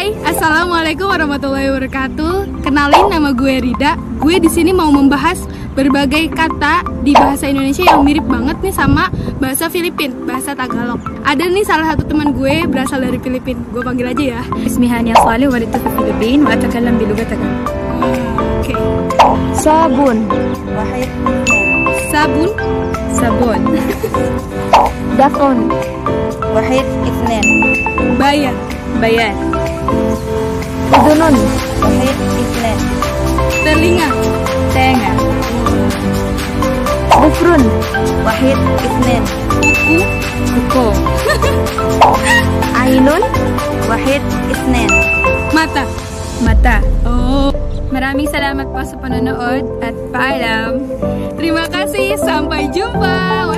Hai, assalamualaikum warahmatullahi wabarakatuh. Kenalin nama gue Rida. Gue di sini mau membahas berbagai kata di bahasa Indonesia yang mirip banget nih sama bahasa Filipin, bahasa Tagalog. Ada nih salah satu teman gue berasal dari Filipin. Gue panggil aja ya. Ismihania Swali waritu Filipin wa atakalam biluga Oke. Sabun. Wahai. Sabun. Sabun. Dakon. Wahid Ifnen. Bayar. Bayar. Bedunun. Pahit iklan. Telinga. Tenga. Gufrun. Wahid Isnin. Kuku. Kuku. Ainun. Wahid Isnin. Mata. Mata. Oh. Maraming salamat po sa panonood at paalam. Terima kasih. Sampai jumpa.